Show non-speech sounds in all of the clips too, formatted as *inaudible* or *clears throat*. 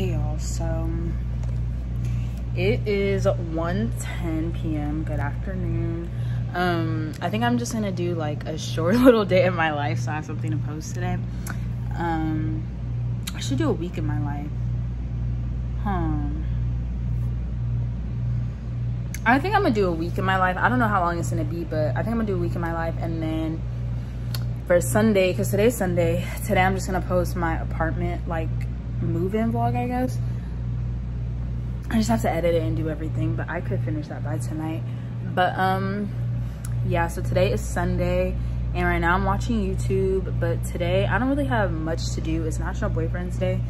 hey y'all so it is 1:10 p.m good afternoon. Um i think i'm just gonna do like a short *laughs* little day of my life so i have something to post today. Um i should do a week in my life. Huh. I think i'm gonna do a week in my life. I don't know how long it's gonna be but i think i'm gonna do a week in my life and then for sunday because today's sunday today i'm just gonna post my apartment like move-in vlog i guess. I just have to edit it and do everything but i could finish that by tonight. But um yeah so today is sunday and right now i'm watching youtube but today i don't really have much to do. It's national boyfriend's day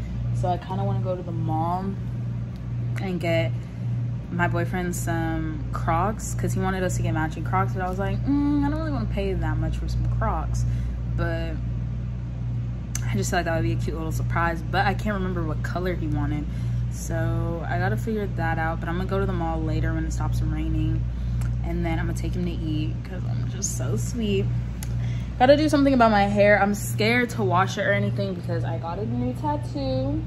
so i kind of want to go to the mall and get my boyfriend some crocs because he wanted us to get matching crocs but i was like mm, i don't really want to pay that much for some crocs but i just thought that would be a cute little surprise but i can't remember what color he wanted. So i gotta figure that out but i'm gonna go to the mall later when it stops raining and then i'm gonna take him to eat because i'm just so sweet. Gotta do something about my hair. I'm scared to wash it or anything because i got a new tattoo.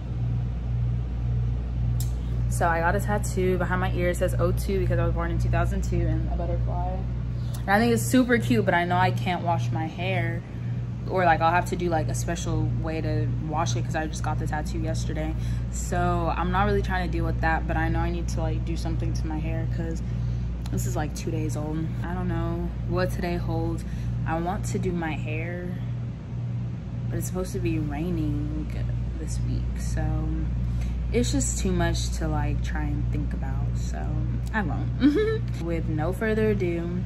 So I got a tattoo behind my ear. It says O2 because I was born in 2002 and a butterfly. And I think it's super cute, but I know I can't wash my hair or like I'll have to do like a special way to wash it because I just got the tattoo yesterday. So I'm not really trying to deal with that, but I know I need to like do something to my hair because this is like two days old. I don't know what today holds. I want to do my hair, but it's supposed to be raining this week. So it's just too much to like try and think about so i won't *laughs* with no further ado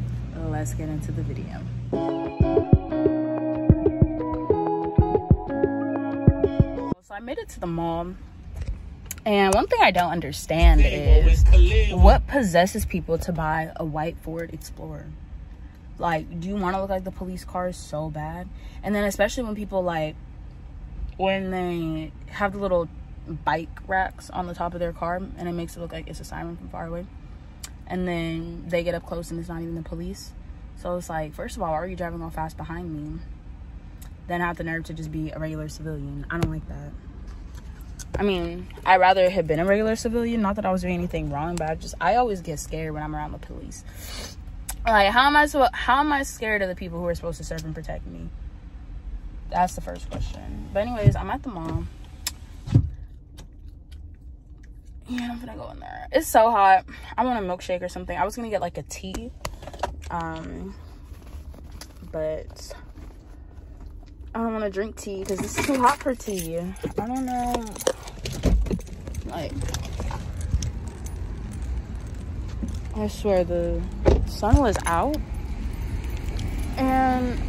let's get into the video i made it to the mall and one thing i don't understand is what possesses people to buy a white ford explorer? Like do you want to look like the police cars so bad? And then especially when people like when they have the little bike racks on the top of their car and it makes it look like it's a siren from far away. And then they get up close and it's not even the police. So it's like first of all why are you driving all fast behind me? Then have the nerve to just be a regular civilian. I don't like that i mean i'd rather have been a regular civilian. Not that i was doing anything wrong but i just i always get scared when i'm around the police. Like how am i so how am i scared of the people who are supposed to serve and protect me? That's the first question. But anyways i'm at the mall. Yeah i'm gonna go in there. It's so hot. I want a milkshake or something. I was gonna get like a tea um but i don't want to drink tea because it's too hot for tea. I don't know like i swear the sun was out and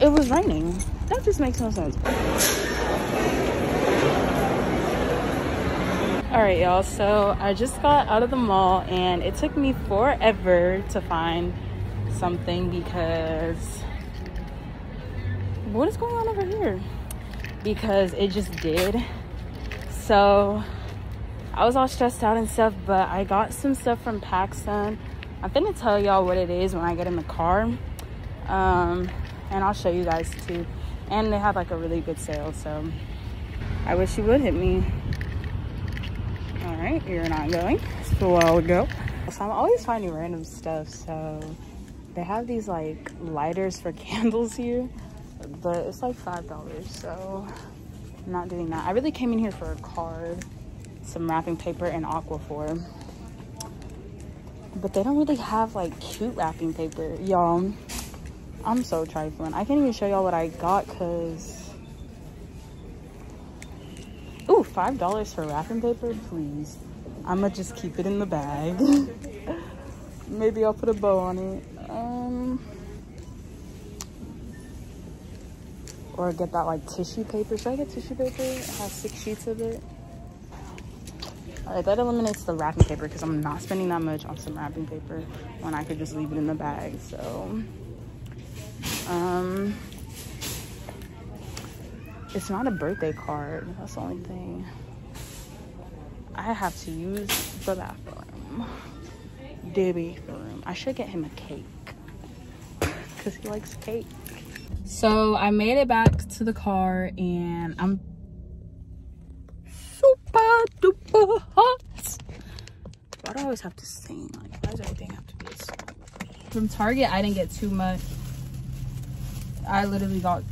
it was raining. That just makes no sense. All right y'all. So i just got out of the mall and it took me forever to find something because what is going on over here? Because it just did so i was all stressed out and stuff but i got some stuff from PacSun i'm gonna tell y'all what it is when i get in the car um and i'll show you guys too and they have like a really good sale so i wish you would hit me all right, you're not going, so I'll go. So I'm always finding random stuff. So they have these like lighters for *laughs* candles here, but it's like $5. So I'm not doing that. I really came in here for a card, some wrapping paper and Aquaphor. But they don't really have like cute wrapping paper. Y'all, I'm so trifling. I can't even show y'all what I got because Ooh, five dollars for wrapping paper, please. I'ma just keep it in the bag. *laughs* Maybe I'll put a bow on it. Or get that like tissue paper. Should I get tissue paper? It has six sheets of it. All right, that eliminates the wrapping paper because I'm not spending that much on some wrapping paper when I could just leave it in the bag. So, um, it's not a birthday card. That's the only thing. I have to use the bathroom. The room. I should get him a cake. Because he likes cake. So I made it back to the car and I'm super duper hot. Why do I always have to sing? Like, why does everything have to be so From Target, I didn't get too much. I literally got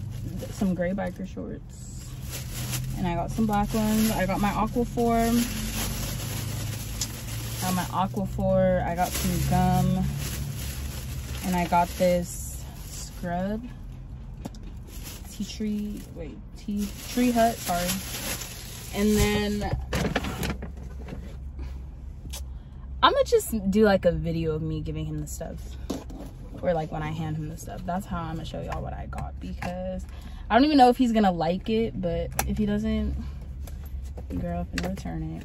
some gray biker shorts and I got some black ones. I got my Aquaphor. got my Aquaphor. I got some gum and I got this scrub Tea tree, wait, tea tree hut, sorry. And then I'm gonna just do like a video of me giving him the stuff or like when I hand him the stuff. That's how I'm gonna show y'all what I got because I don't even know if he's gonna like it, but if he doesn't, girl, up and return it.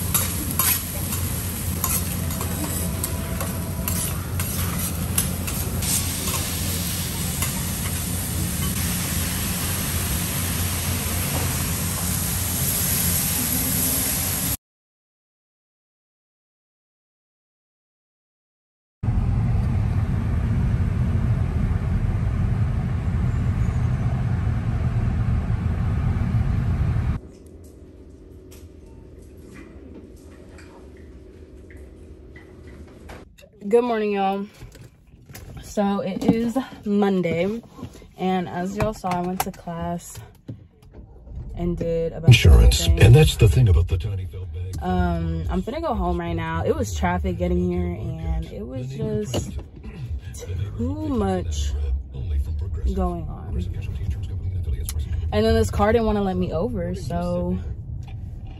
good morning y'all. So it is monday and as y'all saw i went to class and did about insurance. and that's the thing about the tiny felt bag. Um i'm gonna go home right now. It was traffic getting here and it was just too much going on. And then this car didn't want to let me over so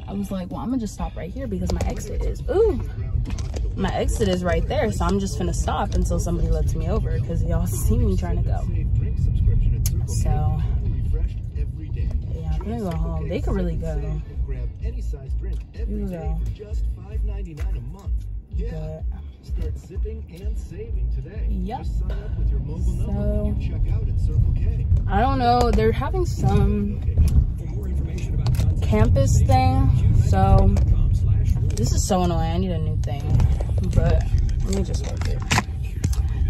i was like well i'm gonna just stop right here because my exit is ooh my exit is right there so i'm just gonna stop until somebody lets me over because y'all *laughs* see me trying to go so yeah i'm gonna go home they could really go you go but, Start sipping and saving today. Yep. Just sign up with your mobile number So- when you check out at Circle K. i don't know they're having some campus thing so this is so annoying i need a new thing but let me just work it.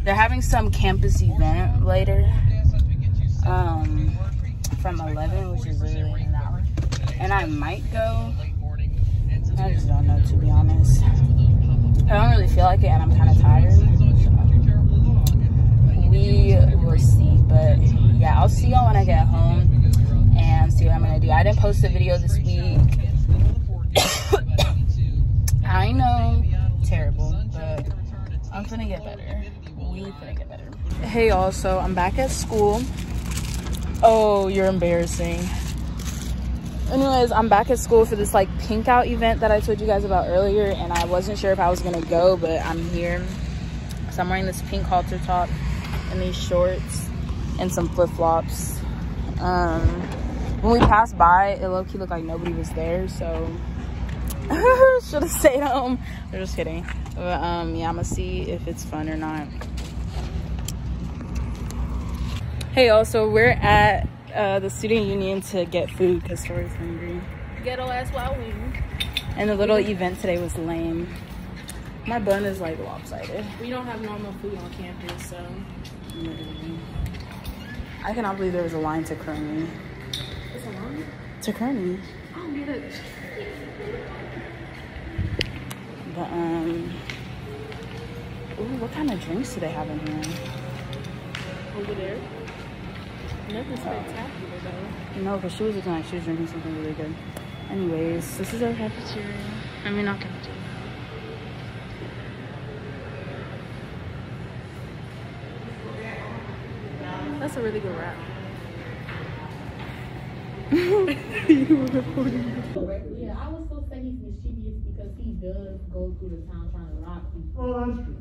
They're having some campus event later um from 11 which is literally an hour. And i might go. I just don't know to be honest. I don't really feel like it and i'm kind of tired. We will see but yeah i'll see y'all when i get home and see what i'm gonna do. I didn't post a video this week i know terrible but i'm gonna get better. We gonna get better. Hey y'all so i'm back at school. Oh you're embarrassing. Anyways i'm back at school for this like pink out event that i told you guys about earlier and i wasn't sure if i was gonna go but i'm here. So i'm wearing this pink halter top and these shorts and some flip-flops. Um when we passed by it low-key looked like nobody was there so *laughs* should have stayed home i'm just kidding but um yeah i'm gonna see if it's fun or not hey y'all so we're at uh, the student union to get food because Tori's hungry Ghetto ass wild wing. and the little event today was lame my bun is like lopsided We don't have normal food on campus, so literally. i cannot believe there was a line to kearney it's a long. to kearney I don't get it. But um, ooh, what kind of drinks do they have in here? Over there. Nothing spectacular though. No, because she was looking like she was drinking something really good. Anyways, this is our cafeteria. I mean, not cafeteria. That's a really good rap. *laughs* *laughs* You yeah, I was supposed to say he's mischievous because he does go through the town trying to rob people. Oh, that's true.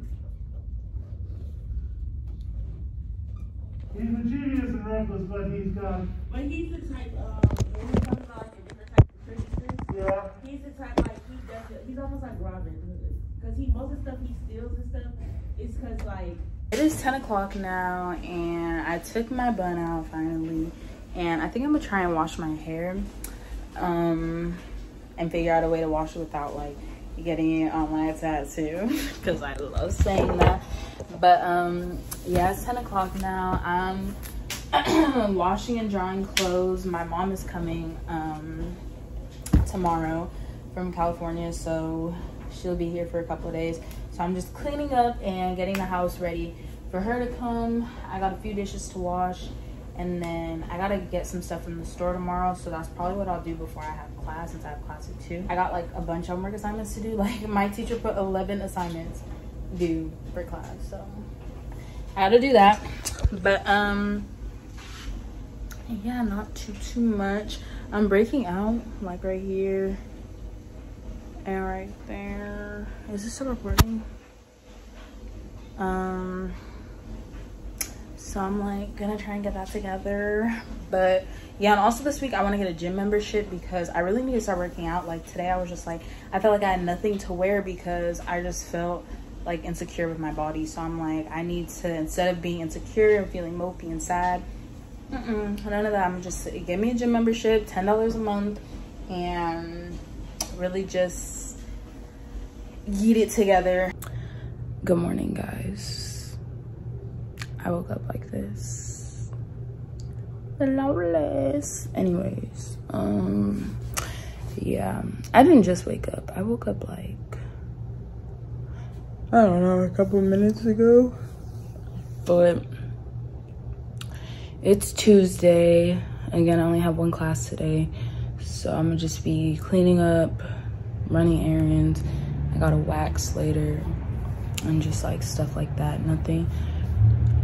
He's mischievous and reckless, but he's got, But he's the type, um, when we talk about like the different types of Christians, yeah, he's the type like he does it. He's almost like Robin Hood, because he most of the stuff he steals and stuff is because like It is 10 o'clock now, and I took my bun out finally. And I think I'm gonna try and wash my hair, um, and figure out a way to wash it without like getting it on my tattoo, *laughs* because I love saying that. But um, yeah, it's 10 o'clock now. I'm *clears throat* washing and drying clothes. My mom is coming um, tomorrow from California, so she'll be here for a couple of days. So I'm just cleaning up and getting the house ready for her to come. I got a few dishes to wash and then I gotta get some stuff from the store tomorrow. So that's probably what I'll do before I have class since I have class at two. I got like a bunch of homework assignments to do. *laughs* Like my teacher put 11 assignments due for class. So I gotta do that. But um, yeah, not too, too much. I'm breaking out like right here and right there. Is this still recording? Um, so I'm like gonna try and get that together. But yeah, and also this week I want to get a gym membership because I really need to start working out. Like today I was just like, I felt like I had nothing to wear because I just felt like insecure with my body. So I'm like, I need to, instead of being insecure and feeling mopey and sad, mm -mm, none of that. I'm just, give me a gym membership, $10 a month, and really just eat it together. Good morning, guys. I woke up like this. Flawless. Anyways, um, yeah, I didn't just wake up. I woke up like, I don't know, a couple minutes ago. But it's Tuesday. Again, I only have one class today. So I'm gonna just be cleaning up, running errands. I gotta wax later and just like stuff like that. Nothing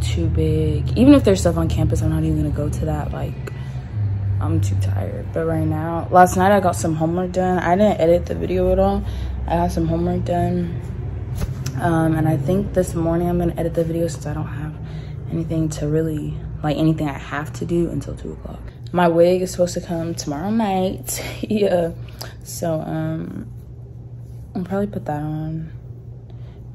too big. Even if there's stuff on campus, I'm not even gonna go to that. Like, I'm too tired. But right now, last night I got some homework done. I didn't edit the video at all. I got some homework done. Um, and I think this morning I'm gonna edit the video since I don't have anything to really, like anything I have to do until two o'clock. My wig is supposed to come tomorrow night. *laughs* yeah. So, um, I'll probably put that on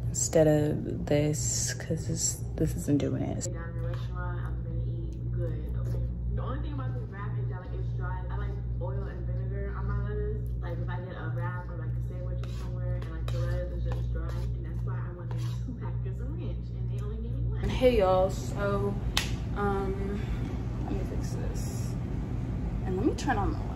instead of this because this this isn't doing it. down in a restaurant, I'm gonna eat good, okay? The only thing about this wrap is that like it's dry. I like oil and vinegar on my lettuce. Like if I get a wrap or like a sandwich somewhere and like the lettuce is just dry, and that's why I wanted two packets of ranch and they only gave me one. Hey y'all, so um let me fix this. And let me turn on the light.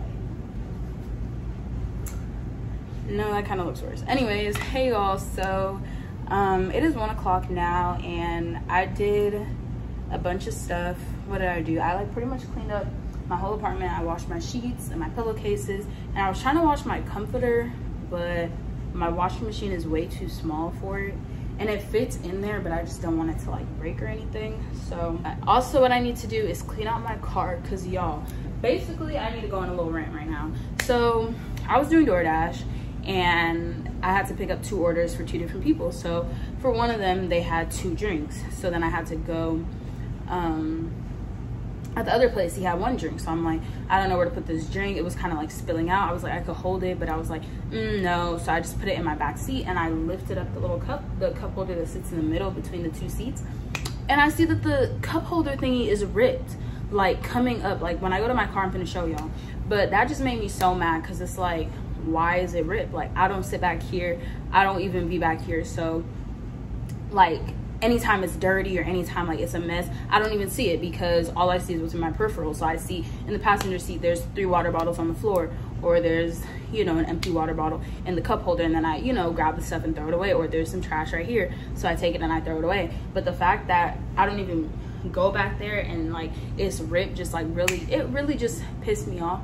No, that kind of looks worse. Anyways, hey y'all, so um it is one o'clock now and I did a bunch of stuff. What did I do? I like pretty much cleaned up my whole apartment. I washed my sheets and my pillowcases and I was trying to wash my comforter, but my washing machine is way too small for it and it fits in there but i just don't want it to like break or anything so also what i need to do is clean out my car because y'all basically i need to go on a little rant right now so i was doing doordash and i had to pick up two orders for two different people. So for one of them they had two drinks. So then i had to go um at the other place he had one drink. So i'm like i don't know where to put this drink. It was kind of like spilling out. I was like i could hold it but i was like mm, no. So i just put it in my back seat and i lifted up the little cup the cup holder that sits in the middle between the two seats. And i see that the cup holder thingy is ripped like coming up. Like when i go to my car i'm gonna show y'all. But that just made me so mad because it's like why is it ripped? Like i don't sit back here. I don't even be back here. So like anytime it's dirty or anytime like it's a mess i don't even see it because all i see is what's in my peripheral. So i see in the passenger seat there's three water bottles on the floor or there's you know an empty water bottle in the cup holder. And then i you know grab the stuff and throw it away or there's some trash right here. So i take it and i throw it away. But the fact that i don't even go back there and like it's ripped just like really it really just pissed me off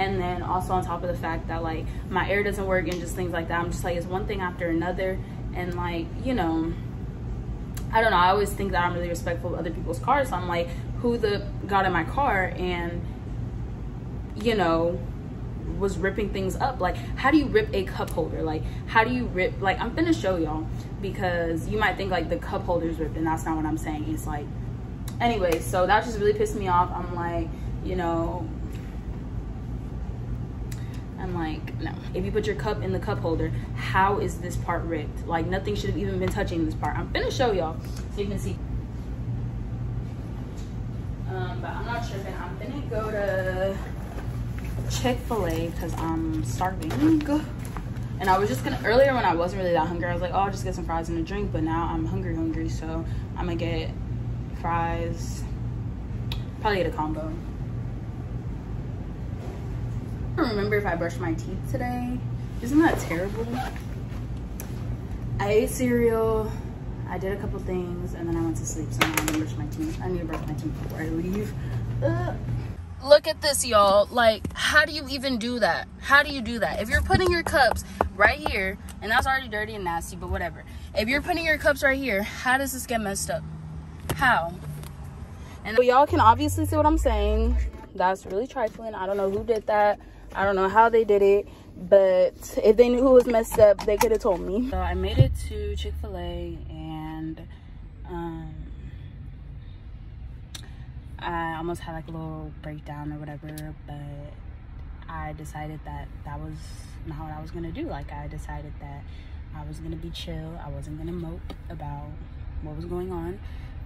and then also on top of the fact that like my air doesn't work and just things like that i'm just like it's one thing after another and like you know I don't know. I always think that I'm really respectful of other people's cars. So I'm like, who the got in my car and, you know, was ripping things up. Like, how do you rip a cup holder? Like, how do you rip? Like, I'm gonna show y'all because you might think like the cup holder's ripped, and that's not what I'm saying. It's like, anyway. So that just really pissed me off. I'm like, you know, I'm like, no. If you put your cup in the cup holder, how is this part ripped? Like nothing should have even been touching this part. I'm gonna show y'all so you can see. Um, but I'm not tripping. I'm gonna go to Chick-fil-A because I'm starving. And I was just gonna earlier when I wasn't really that hungry, I was like, oh, I'll just get some fries and a drink. But now I'm hungry, hungry, so I'm gonna get fries. Probably get a combo. Don't remember if I brushed my teeth today. Isn't that terrible? I ate cereal. I did a couple things and then I went to sleep. So I didn't brush my teeth. I need to brush my teeth before I leave. Ugh. Look at this, y'all. Like, how do you even do that? How do you do that? If you're putting your cups right here, and that's already dirty and nasty, but whatever. If you're putting your cups right here, how does this get messed up? How? And y'all can obviously see what I'm saying. That's really trifling. I don't know who did that. I don't know how they did it. But if they knew who was messed up, they could have told me. So I made it to Chick-fil-A and um, I almost had like a little breakdown or whatever, but I decided that that was not what I was gonna do. Like I decided that I was gonna be chill. I wasn't gonna mope about what was going on.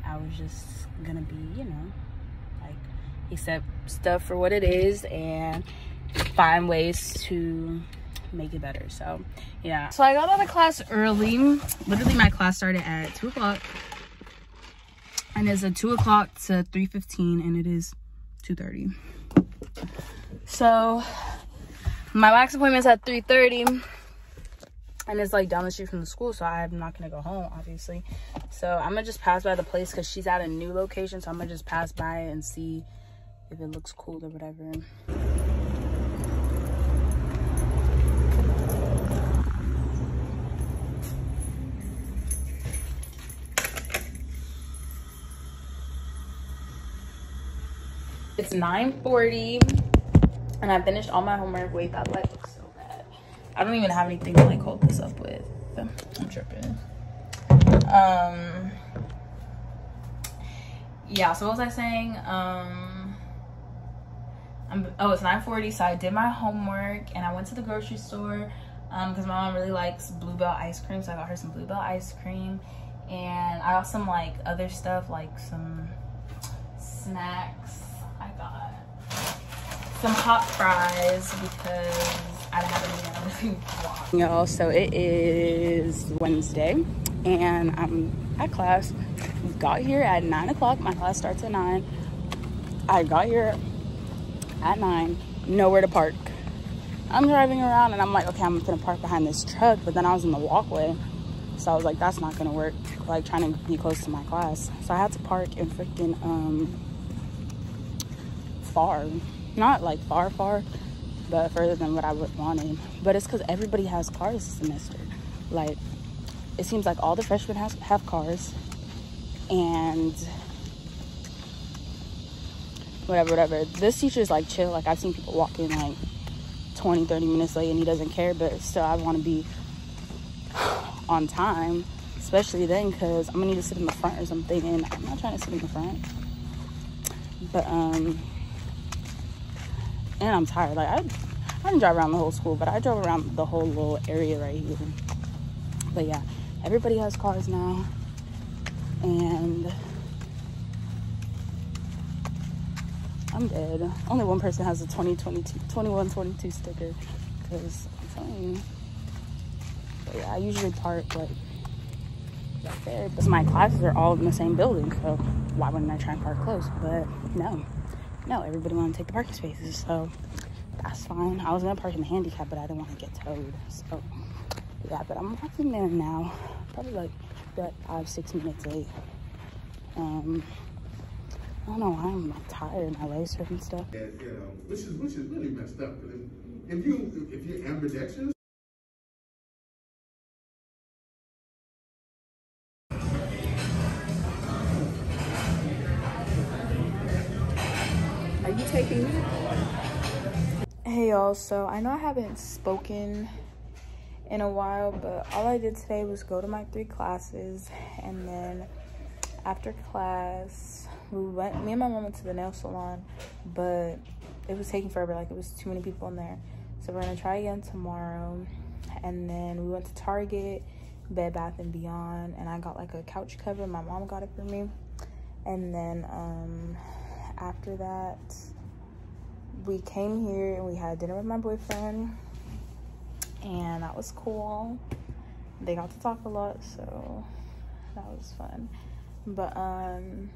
I was just gonna be, you know, like accept stuff for what it is and find ways to make it better. So yeah. So I got out of class early. Literally my class started at two o'clock and it's a 2 o'clock to 3.15 and it is 2.30 so my wax appointment's at 3.30 and it's like down the street from the school so i'm not gonna go home obviously so i'm gonna just pass by the place because she's at a new location so i'm gonna just pass by and see if it looks cool or whatever It's 9.40 and I finished all my homework. Wait, that light looks so bad. I don't even have anything to like hold this up with. I'm tripping. Um, yeah, so what was I saying? Um, I'm, oh, it's 9.40, so I did my homework and I went to the grocery store because um, my mom really likes Blue Bell ice cream, so I got her some Blue Bell ice cream. And I got some like other stuff, like some snacks some hot fries because I don't have any to Y'all, so it is Wednesday and I'm at class. Got here at nine o'clock. My class starts at nine. I got here at nine, nowhere to park. I'm driving around and I'm like, okay, I'm gonna park behind this truck, but then I was in the walkway. So I was like, that's not gonna work, like trying to be close to my class. So I had to park in freaking um, far not like far far but further than what i would wanted but it's because everybody has cars this semester. Like it seems like all the freshmen has, have cars. And whatever whatever. This teacher is like chill. Like i've seen people walk in like 20 30 minutes late and he doesn't care but still i want to be *sighs* on time especially then because i'm gonna need to sit in the front or something and i'm not trying to sit in the front. But um and I'm tired. Like I, I didn't drive around the whole school, but I drove around the whole little area right here. But yeah, everybody has cars now, and I'm dead. Only one person has a 2022, 2122 sticker, because I'm telling you. But yeah, I usually park like right there, because my classes are all in the same building, so why wouldn't I try and park close? But no no, everybody wanted to take the parking spaces, so that's fine. I was gonna park in the handicap, but I didn't want to get towed. So yeah, but I'm walking there now. Probably like about five, six minutes late. Um, I don't know. why I'm like tired. My legs hurt and stuff. you know, which is which is really messed up. If you if you're ambidextrous, y'all, so I know I haven't spoken in a while, but all I did today was go to my three classes and then after class, we went, me and my mom went to the nail salon, but it was taking forever, like it was too many people in there. So we're gonna try again tomorrow. And then we went to Target, Bed Bath and Beyond, and I got like a couch cover. My mom got it for me. And then um, after that, we came here and we had dinner with my boyfriend and that was cool. They got to talk a lot, so that was fun. But um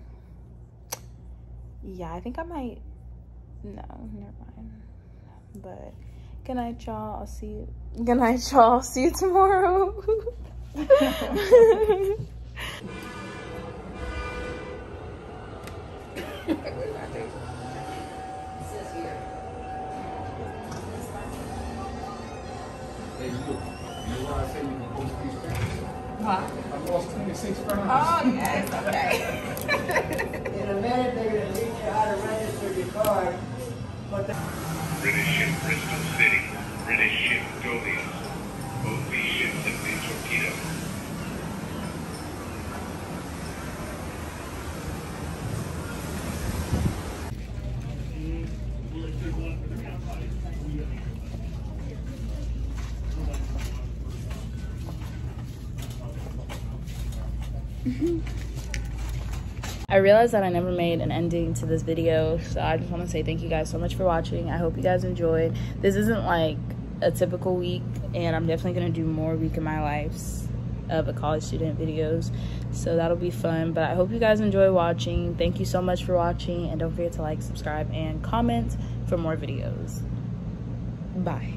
yeah, I think I might no, never mind. But good night y'all. I'll see you good night y'all. I'll *laughs* see you tomorrow. *laughs* *laughs* pictures? I lost 26 pounds. Oh yes, okay. In a minute, they're gonna teach you how to register your card, but British ship Bristol City, British ship Dolius. Both these ships have been torpedoed. I realized that I never made an ending to this video, so I just want to say thank you guys so much for watching. I hope you guys enjoyed. This isn't like a typical week, and I'm definitely going to do more week in my lives of a college student videos, so that'll be fun. But I hope you guys enjoy watching. Thank you so much for watching, and don't forget to like, subscribe, and comment for more videos. Bye.